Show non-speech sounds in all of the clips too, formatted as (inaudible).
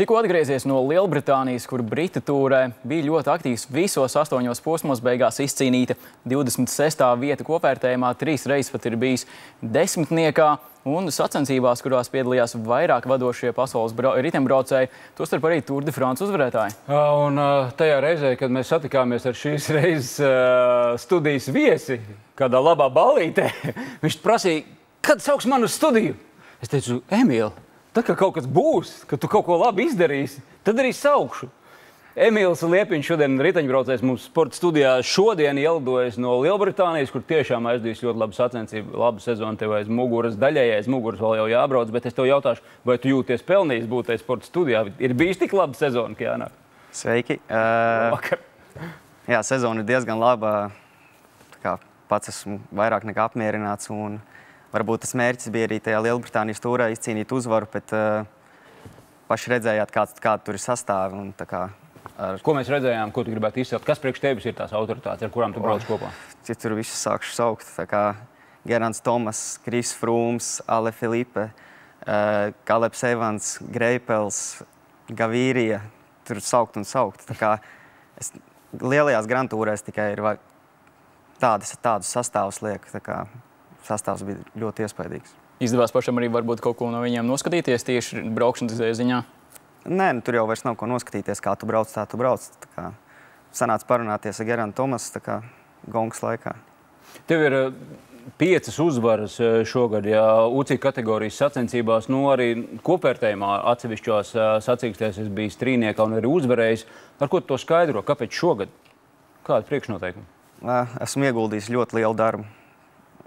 Tikko atgriezies no Lielbritānijas, kur Britu tūrē bija ļoti aktīvs visos astoņos posmos, beigās izcīnīta 26. vieta kopvērtējumā, trīs reizes pat ir bijis desmitniekā un sacensībās, kurās piedalījās vairāk vadošie pasaules ritembraucēji, tostarp arī Tour de France uzvarētāji. Un tajā reizē, kad mēs satikāmies ar šīs reizes uh, studijas viesi, kādā labā balītē, (laughs) viņš prasīja, kad sauks manu studiju? Es teicu, Emīl, tad, kad kaut kas būs, kad tu kaut ko labi izdarīsi, tad arī saukšu. Emīls Liepiņš šodien riteņbraucējs mums sporta studijā šodien ielidojas no Lielbritānijas, kur tiešām aizdīs ļoti labu sacensību, labu sezonu tev aiz muguras, daļai aiz muguras vēl jau jābrauc, bet es tev jautāšu, vai tu jūties pelnījis būt tajā sporta studijā? Ir bijis tik laba sezona, kā jānāk? Sveiki! Uh, Vakar. jā, sezona ir diezgan laba. Kā pats esmu vairāk nekā apmierināts un varbūt tas mērķis bija arī tajā Lielbritānijas tūrā izcīnīt uzvaru, bet uh, paši redzējāt, kāds, kāda tur ir kā, Ar... Ko mēs redzējām, ko tu gribētu izcelt? Kas priekš tevis ir tās autoritātes, ar kurām tu brauc kopā? Ja tur viss sākšu saukt, Gerants Tomas, Kris Frūms, Ale Filipe, uh, Kalebs Evans, Greipels, Gavīrija, tur saukt un saukt. Tā kā es lielajās grantūrēs tikai ir tādas, tādus sastāvus liek, sastāvs bija ļoti iespaidīgs. Izdevās pašam arī varbūt kaut ko no viņiem noskatīties tieši braukšanas ziņā? Nē, nu, tur jau vairs nav ko noskatīties, kā tu brauc, tā tu brauc. Tā kā sanāca parunāties ar Gerānu Tomasu gongas laikā. Tev ir uh, piecas uzvaras uh, šogad, ja UCI kategorijas sacensībās, nu arī kopvērtējumā atsevišķos uh, sacīkstēs es biju strīniekā un arī uzvarējis. Ar ko tu to skaidro? Kāpēc šogad? Kāda priekšnoteikuma? Esmu ieguldījis ļoti lielu darbu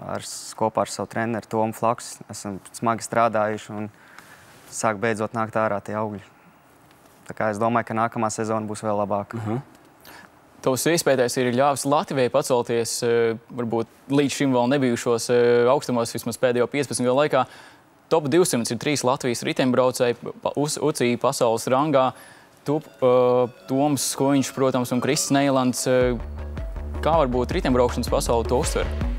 ar, kopā ar savu treneru Tomu Flaksu. Esam smagi strādājuši un sāk beidzot nākt ārā tie augļi. Es domāju, ka nākamā sezona būs vēl labāka. Uh -huh. Tavs iespējas ir ļāvis Latvijai pacelties eh, varbūt līdz šim vēl nebijušos eh, augstumos, vismaz pēdējo 15 gadu laikā. Top 200 ir trīs Latvijas riteņbraucēji UCI pasaules rangā. Tu, uh, Toms Skoņš, protams, un Kristis Neilands. Kā varbūt riteņbraukšanas pasauli to uztver?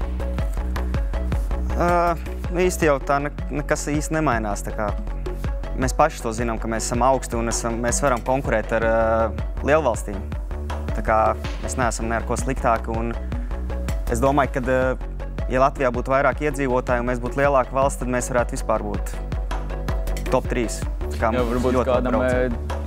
Uh, īsti jau tā ne, nekas īsti nemainās. Tā kā Mēs paši to zinām, ka mēs esam augsti un esam, mēs varam konkurēt ar uh, lielvalstīm. Tā kā mēs neesam ne ar ko sliktāki. Un es domāju, ka, uh, ja Latvijā būtu vairāk iedzīvotāji un mēs būtu lielāka valsts, tad mēs varētu vispār būt top 3. Jā, varbūt kādam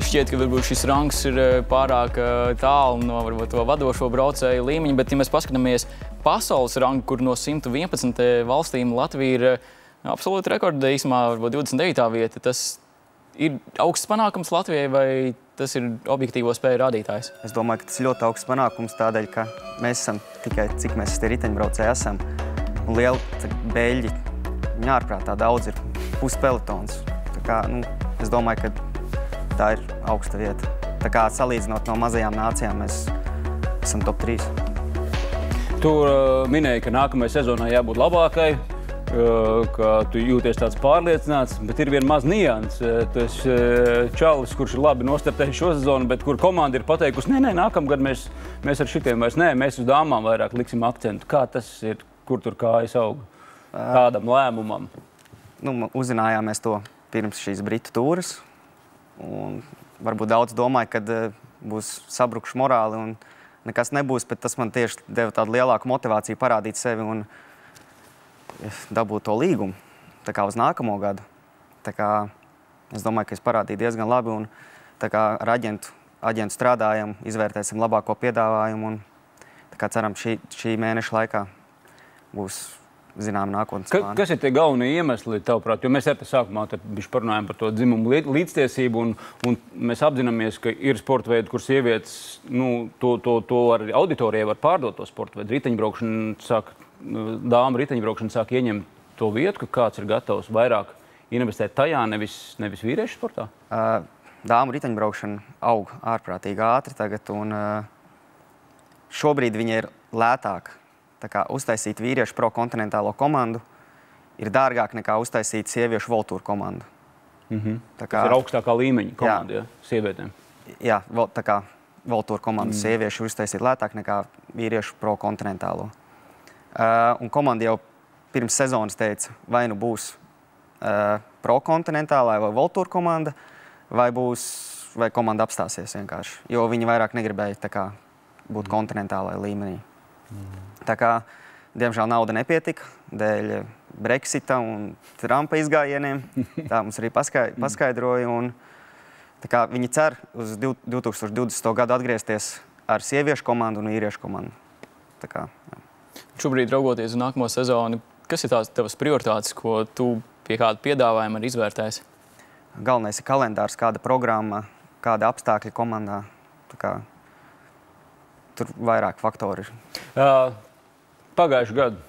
šķiet, ka varbūt šis rangs ir pārāk tālu no varbūt, to vadošo braucēju līmeņa, bet, ja mēs paskatāmies pasaules rangu, kur no 111 valstīm Latvija ir absolūti rekordē, īsumā varbūt 29. vieta. Tas ir augsts panākums Latvijai vai tas ir objektīvo spēju rādītājs? Es domāju, ka tas ir ļoti augsts panākums tādēļ, ka mēs esam tikai cik mēs tie riteņbraucēji esam. Un lieli beļģi, viņi ārprātā daudz ir puspelotons. Tā kā, nu, es domāju, ka tā ir augsta vieta. Tā kā salīdzinot no mazajām nācijām, mēs esam top 3. Tu uh, minēji, ka nākamajai sezonai jābūt labākai ka tu jūties tāds pārliecināts, bet ir viena maza nianse. Tu esi čalis, kurš ir labi nostartējis šo sezonu, bet kur komanda ir pateikusi, nē, nē, nākamgad mēs, mēs ar šitiem vairs nē, mēs uz dāmām vairāk liksim akcentu. Kā tas ir, kur tur kājas aug tādam lēmumam? Nu, uzzinājāmies to pirms šīs Britu tūras. Un varbūt daudz domāja, ka būs sabrukšu morāli un nekas nebūs, bet tas man tieši deva tādu lielāku motivāciju parādīt sevi. Un, dabūt to līgumu uz nākamo gadu. Es domāju, ka es parādīju diezgan labi. Un, ar aģentu, aģentu strādājam, izvērtēsim labāko piedāvājumu. Un, ceram, šī, šī mēneša laikā būs zinām, nākotnes Ka, kas ir tie galvenie iemesli, tavuprāt? Jo mēs arī sākumā parunājām par to dzimumu līdztiesību, un, un mēs apzināmies, ka ir sporta veidi, kur sievietes nu, to, to, to ar auditorijai var pārdot to sporta veidu. Riteņbraukšana sāk Nu, dāmas riteņbraukšana sāk ieņemt to vietu, ka kāds ir gatavs vairāk investēt tajā, nevis, nevis vīriešu sportā? Uh, dāmas riteņbraukšana aug ārprātīgi ātri tagad, un uh, šobrīd viņa ir lētāka. Tā kā uztaisīt vīriešu pro-kontinentālo komandu ir dārgāk nekā uztaisīt sieviešu voltūru komandu. Mm -hmm. Tā kā, Tas ir augstākā līmeņa komanda, jā, ja, sievietēm. Jā, tā kā voltūru komandu mm. sieviešu uztaisīt lētāk nekā vīriešu pro-kontinentālo. Uh, un komanda jau pirms sezonas teica, vai nu būs uh, pro-kontinentālā vai Voltūra komanda. vai būs, vai komanda apstāsies vienkārši. Jo viņi vairāk negribēja kā, būt mm. kontinentālajā līmenī. Mm. Tā kā, diemžēl, nauda nepietika dēļ Brexita un Trumpa izgājieniem. Tā mums arī paskaidroja. Un, kā, viņi cer uz 2020. gadu atgriezties ar sieviešu komandu un vīriešu komandu. Tā kā, jā. Šobrīd, raugoties uz nākamo sezonu, kas ir tās tavas prioritātes, ko tu pie kāda piedāvājuma arī izvērtēsi? Galvenais ir kalendārs, kāda programma, kāda apstākļa komandā. Kā, tur vairāk faktori ir. Uh, Pagājušajā gadā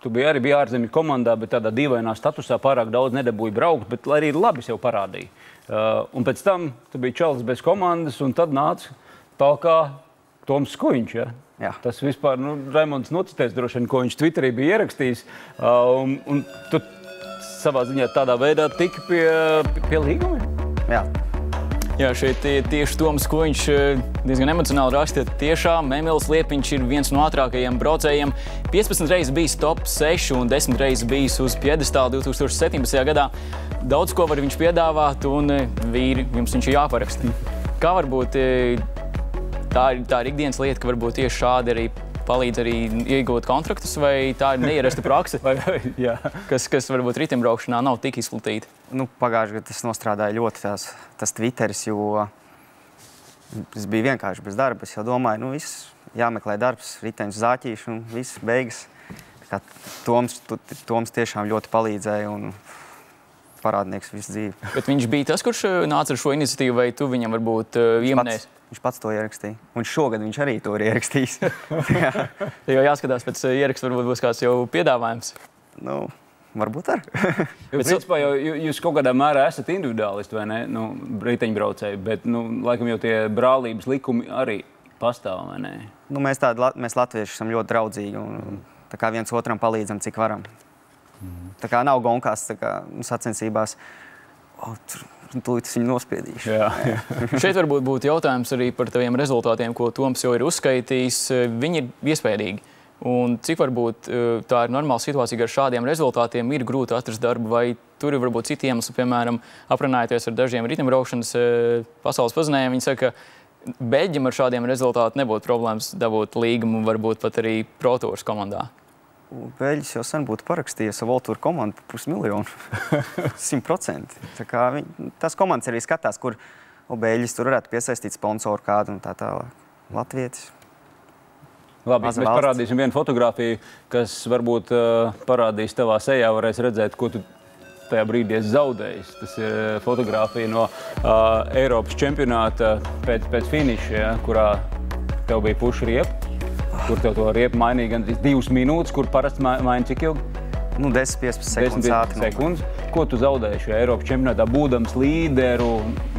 tu biji arī biji ārzemju komandā, bet tādā dīvainā statusā pārāk daudz nedabūji braukt, bet arī labi sev parādīja. Uh, un pēc tam tu biji čalis bez komandas, un tad nāca talkā Toms Skuiņš. Ja? Jā. Tas vispār, nu, Raimons nocitēs droši vien, ko viņš Twitterī bija ierakstījis. Uh, un, un tu savā ziņā tādā veidā tiki pie, pie līguma. Jā. Jā, šeit tie, tieši Toms Koņš diezgan emocionāli raksta. Tiešām Emīls Liepiņš ir viens no ātrākajiem braucējiem. 15 reizes bijis top 6 un 10 reizes bijis uz piedestāla 2017. gadā. Daudz ko var viņš piedāvāt, un vīri jums viņš ir jāparaksta. Kā varbūt tā ir, tā ir ikdienas lieta, ka varbūt tieši šādi arī palīdz arī iegūt kontraktus, vai tā ir neierasta praksa, (laughs) vai, vai, kas, kas varbūt ritimbraukšanā nav tik izplatīta? Nu, Pagājušajā gadā tas nostrādāja ļoti tās, tas Twitteris, jo es biju vienkārši bez darba. Es jau domāju, nu viss jāmeklē darbs, riteņš zāķīšu un viss beigas. Kā Toms, tu, Toms tiešām ļoti palīdzēja un parādnieks visu dzīvi. Bet viņš bija tas, kurš nāca ar šo iniciatīvu, vai tu viņam varbūt uh, ieminēji? Viņš pats to ierakstīja. Un šogad viņš arī to ir ierakstījis. (laughs) jā. jo jāskatās pēc eh, ieraksta, varbūt būs kāds jau piedāvājums. Nu, varbūt ar. Bet, principā, jau, jūs kaut kādā mērā esat individuālisti vai ne? Nu, riteņbraucēji, bet, nu, laikam jau tie brālības likumi arī pastāv, vai ne? Nu, mēs tādi, mēs latvieši esam ļoti draudzīgi un tā kā viens otram palīdzam, cik varam. Mm. Tā kā nav gonkās, tā kā nu, sacensībās. Oh, tur tūlīt viņu nospiedīšu. Jā, jā. (laughs) Šeit varbūt būtu jautājums arī par taviem rezultātiem, ko Toms jau ir uzskaitījis. Viņi ir iespējīgi. Un cik varbūt eh, tā ir normāla situācija, ka ar šādiem rezultātiem ir grūti atrast darbu, vai tur ir varbūt citi iemesli, piemēram, aprunājoties ar dažiem ritimbraukšanas eh, pasaules pazinējumiem. Viņi saka, ka Beļģim ar šādiem rezultātiem nebūtu problēmas dabūt līgumu, varbūt pat arī protūras komandā. Beļģis jau sen būtu parakstījis ar Voltūru komandu par pusmiljonu. (laughs) Simtprocentīgi. Tas komandas arī skatās, kur Beļģis tur varētu piesaistīt sponsoru kādu un tā tālāk. Latvijas. Labi, Maza mēs valsts. parādīsim vienu fotografiju, kas varbūt uh, parādīs tavā sejā, varēs redzēt, ko tu tajā brīdī esi zaudējis. Tas ir uh, fotografija no uh, Eiropas čempionāta pēc, pēc finiša, ja, kurā tev bija puša riepa kur tev to riepu mainīja gandrīz divas minūtes, kur parasti maina cik ilgi? Nu, 10-15 sekundes. 10, sekundes. Ko tu zaudēji šajā Eiropas čempionātā, būdams līderu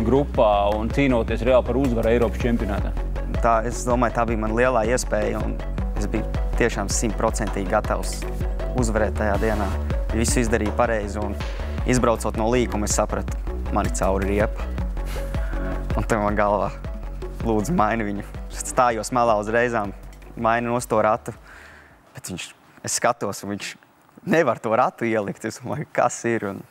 grupā un cīnoties reāli par uzvaru Eiropas čempionātā? Tā, es domāju, tā bija mana lielā iespēja. Es biju tiešām simtprocentīgi gatavs uzvarēt tajā dienā. Visu izdarīju pareizi. Un izbraucot no līkuma, es sapratu, man ir cauri riepa. Un tam man galvā lūdzu maini viņu. Stājos malā uz reizām, maina no to ratu. Bet viņš, es skatos, un viņš nevar to ratu ielikt. Es domāju, kas ir. Un...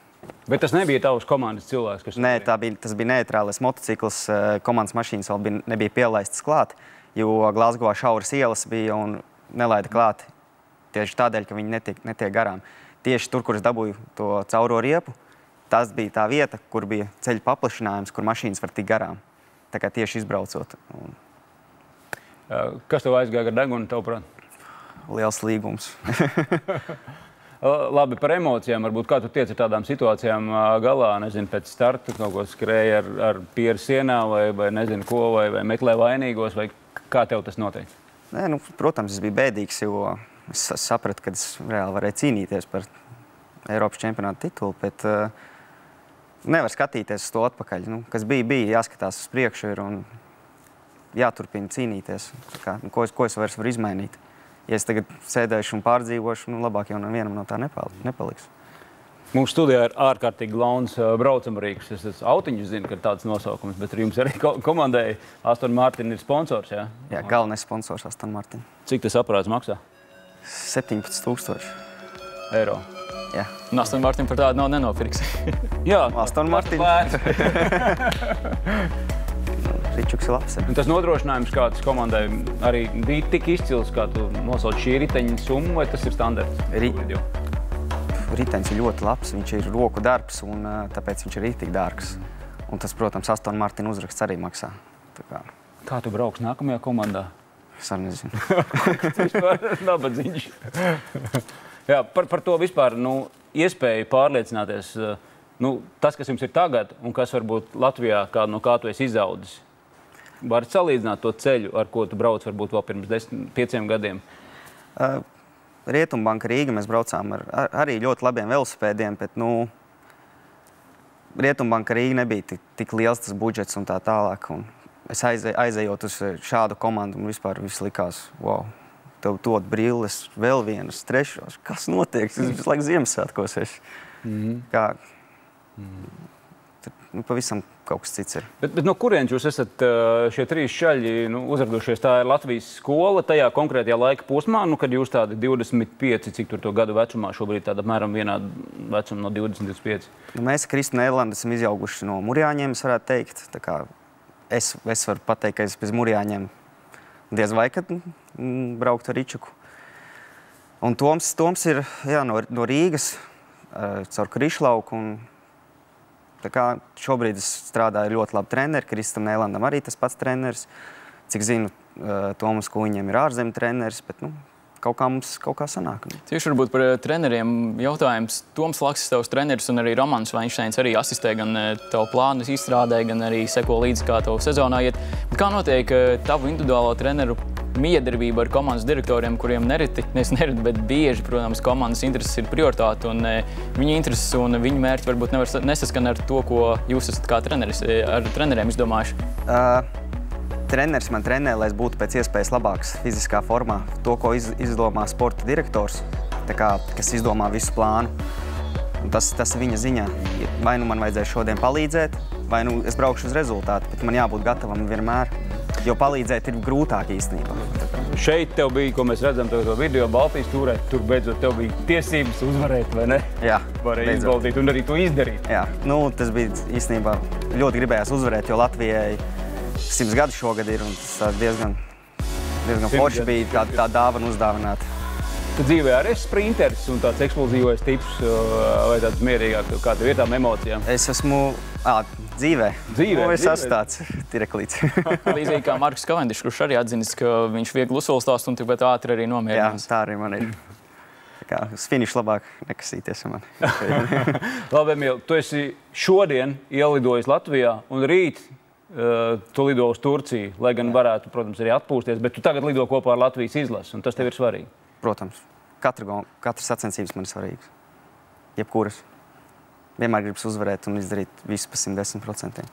Bet tas nebija tavs komandas cilvēks, kas Nē, bija, tas bija neitrālis motocikls. Komandas mašīnas vēl bija, nebija pielaistas klāt, jo Glasgowā šauras ielas bija un nelaida klāt. Tieši tādēļ, ka viņi netiek, netiek garām. Tieši tur, kur es dabūju to cauro riepu, tas bija tā vieta, kur bija ceļa paplašinājums, kur mašīnas var tikt garām. Tā kā tieši izbraucot. Un Kas tev aizgāja ar degunu, tavuprāt? Liels līgums. (laughs) Labi, par emocijām. Varbūt kā tu tiec ar tādām situācijām galā, nezinu, pēc starta kaut ko skrēja ar, ar pieru sienā vai, vai nezinu ko, vai, vai meklē vainīgos, vai kā tev tas notiek? Nē, nu, protams, es biju bēdīgs, jo es sapratu, ka es reāli varēju cīnīties par Eiropas čempionāta titulu, bet uh, nevar skatīties uz to atpakaļ. Nu, kas bija, bija jāskatās uz priekšu. Ir, un jāturpina cīnīties. Kā, nu, ko, es, ko es vairs varu izmainīt? Ja es tagad sēdēšu un pārdzīvošu, nu, labāk jau nevienam no tā nepaliks. Mūsu studijā ir ārkārtīgi launs braucamrīks. Es esmu autiņš, zinu, ka ir tāds nosaukums, bet jums arī ko komandai Aston Martin ir sponsors. Jā, jā galvenais sponsors Aston Martin. Cik tas aparāts maksā? 17,000 eiro. Jā. Un Aston Martin par tādu nav nenopirks. Jā, Aston Martin. (laughs) Ričuks ir labs. Un tas nodrošinājums, kāds komandai arī bija tik izcils, kā tu nosauc šī riteņa summu, vai tas ir standarts? Ri-? Ritenis ir ļoti labs, viņš ir roku darbs un ā, tāpēc viņš ir rītīgi dārgs. Un tas, protams, Aston Martin uzraksts arī maksā. Tā kā, Kā tu brauks nākamajā komandā? es arī nezinu. (laughs) Nabadzīgs. Jā, par, par to vispār nu, iespēju pārliecināties. eh, Nu, tas, kas jums ir tagad, un kas varbūt Latvijā, kā, no kā tu esi izaudzis, var salīdzināt to ceļu, ar ko tu brauc varbūt vēl pirms desmit, pieciem gadiem. Ā, Rietumbanka Rīga mēs braucām ar, ar arī ļoti labiem velosipēdiem, bet nu, Rietumbanka Rīga nebija tik, tik liels tas budžets un tā tālāk. Un es aizē, aizējot uz šādu komandu, un vispār viss likās, wow, tev dod brilles, vēl vienas, trešos. Kas notiek? Tas visu laiku Ziemassvētkos. Es. Mm -hmm. Kā, Tad, nu, pavisam kaut kas cits ir. Bet, bet no kurienes jūs esat šie trīs šaļi nu, uzradušies? Tā ir Latvijas skola tajā konkrētajā laika posmā, nu, kad jūs tādi 25, cik tur to gadu vecumā, šobrīd tāda apmēram vienāda vecuma no 20, 25. Nu, mēs ar Kristu Nēlandu esam izauguši no Mūrjāņiem, es varētu teikt. Tā kā Es, es varu pateikt, ka es bez Mūrjāņiem diez vai kad mm, brauktu ar Ričuku. Un Toms, Toms ir jā, no, no Rīgas, caur Krišlauku. un Šobrīd es strādāju ļoti labi trenerim. Kristam Nēlandam arī tas pats treneris. Cik zinu, uh, Tomas Kuņģim ir ārzemju treneris. Bet, nu, kaut kā mums kaut kā sanāk. Tieši varbūt par eh, treneriem jautājums. Toms Laksis, tavs treneris un arī Romans Vainšteins arī asistē gan eh, tavu plānu izstrādē, gan arī seko līdzi, kā tev sezonā iet. Kā notiek eh, tavu individuālo treneru miedarbība ar komandas direktoriem, kuriem nereti, nes nereti, bet bieži, protams, komandas intereses ir prioritāte un eh, viņa intereses un viņa mērķi varbūt nevar sa- nesaskan ar to, ko jūs esat kā treneris, eh, ar treneriem izdomājuši. Uh, treneris man trenē, lai es būtu pēc iespējas labāks fiziskā formā. To, ko iz, izdomā sporta direktors, kā, kas izdomā visu plānu. Tas, tas viņa ziņā. Vai nu man vajadzēs šodien palīdzēt, vai nu es braukšu uz rezultātu, bet man jābūt gatavam vienmēr. Jo palīdzēt ir grūtāk īstenībā. Šeit tev bija, ko mēs redzam, to, video Baltijas turē. Tur beidzot tev bija tiesības uzvarēt, vai ne? Jā, Varēja izbaudīt un arī to izdarīt. Jā, nu, tas bija īstenībā ļoti gribējās uzvarēt, jo Latvijai simts gadi šogad ir un tas diezgan, diezgan forši bija tā, tā dāvana uzdāvināt. Dzīvē arī esi sprinteris un tāds eksplozīvais tips, vai tāds mierīgāks, kā tev ir tām emocijām. Es esmu ā, dzīvē. Dzīvē, Nu, es dzīvē. esmu tāds tireklīts. (laughs) Līdzīgi kā Marks Kavendišs, kurš arī atzīst, ka viņš viegli uzsolstās un tikpat ātri arī Jā, nomierinās. tā arī man ir. Tā Kā, uz finišu labāk nekasīties ar mani. (laughs) Labi, Emīl, tu esi šodien ielidojis Latvijā un rīt uh, tu lido uz Turciju, lai gan varētu, protams, arī atpūsties, bet tu tagad lido kopā ar Latvijas izlasi, un tas tev ir svarīgi. Protams, katra, katras sacensības man ir svarīgas. Jebkuras. Vienmēr gribas uzvarēt un izdarīt visu pa 110%.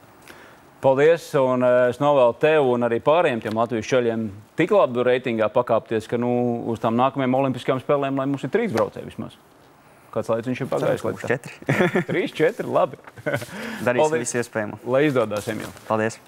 Paldies, un uh, es novēlu tev un arī pārējiem tiem Latvijas ceļiem tik labi reitingā pakāpties, ka nu, uz tām nākamajām Olimpiskajām spēlēm, lai mums ir trīs braucēji vismaz. Kāds laiks viņš ir pagājis? Laikā? četri. (laughs) Trīs, četri, labi. Darīsim Paldies. visu iespējamo. Lai izdodas, Emīl. Paldies!